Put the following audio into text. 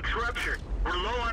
gas tank's ruptured. We're low on.